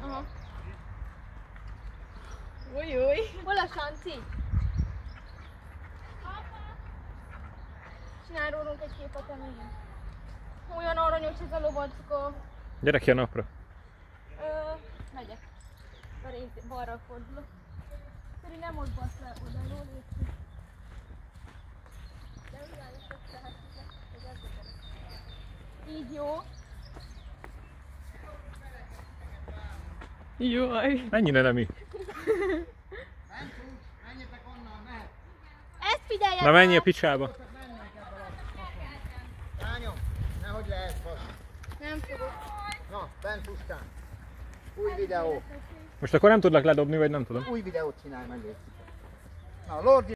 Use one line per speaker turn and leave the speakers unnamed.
Aha. Új, új. Hol a sanci? Csinálj rólunk egy képet, Emilien. Olyan aranyos ez a lovacska.
Gyere ki a napra.
Ö, megyek. A rész, balra fordulok. Szeri nem ott basz le oldalról, ez Így jó. Jaj.
Mennyire nem így.
Menjetek onnan, mehet.
Ezt figyelj
Na menjél picsába.
Lányom, nehogy lehet fasz.
Nem fogok.
Na, bent puskán. Új videó.
Most akkor nem tudlak ledobni, vagy nem tudom.
Új videót csinálj meg. Na, Lordi